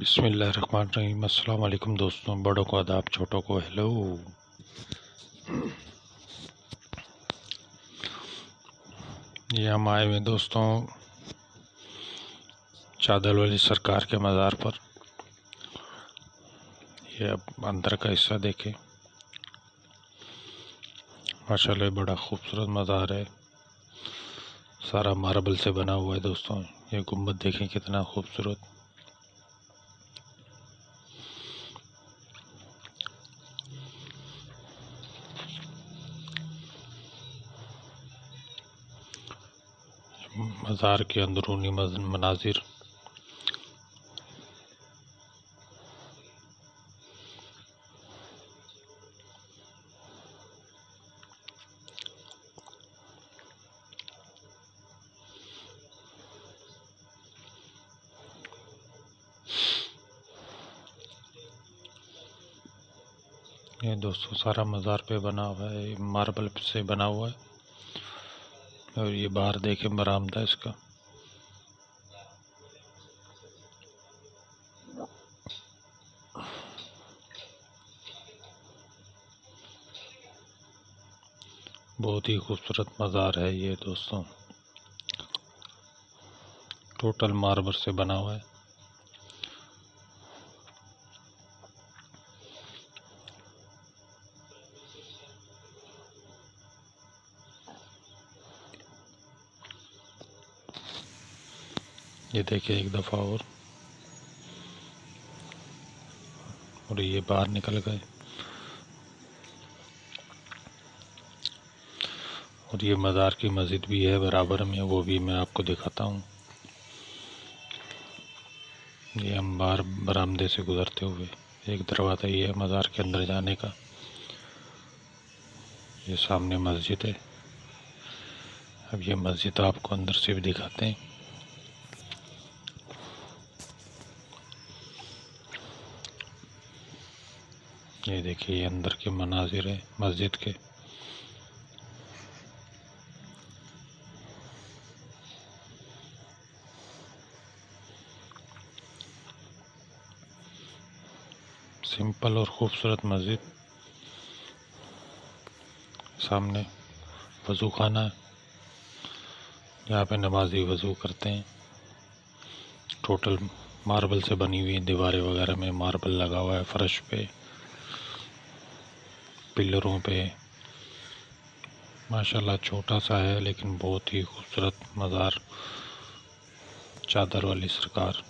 बिसमीम अल्लाम दोस्तों, बड़ों को आदाब, छोटों को हेलो। ये हम आए हुए दोस्तों, चादर वाली सरकार के मज़ार पर। ये अब अंदर का हिस्सा देखें। माशाल्लाह बड़ा खूबसूरत मज़ार है। सारा मार्बल से बना हुआ है दोस्तों। ये गुंबद देखें कितना खूबसूरत। मज़ार के अंदरूनी मनाजिर। ये दोस्तों सारा मज़ार पे बना हुआ है, मार्बल से बना हुआ है। और ये बाहर देखें बरामदा इसका। बहुत ही खूबसूरत मज़ार है ये दोस्तों। टोटल मार्बल से बना हुआ है। ये देखिए एक दफ़ा और। और ये बाहर निकल गए। और ये मज़ार की मस्जिद भी है, बराबर में, वो भी मैं आपको दिखाता हूँ। ये हम बाहर बरामदे से गुज़रते हुए, एक दरवाज़ा ये है मज़ार के अंदर जाने का। ये सामने मस्जिद है। अब ये मस्जिद आपको अंदर से भी दिखाते हैं। ये देखिए, ये अंदर के मनाजिर है, मस्जिद के। सिंपल और ख़ूबसूरत मस्जिद। सामने वज़ू खाना है। यहाँ पे नमाजी वज़ू करते हैं। टोटल मार्बल से बनी हुई दीवारें वगैरह में मार्बल लगा हुआ है, फ़र्श पे। पिलरों पे। माशाल्लाह छोटा सा है लेकिन बहुत ही खूबसूरत मज़ार चादर वाली सरकार।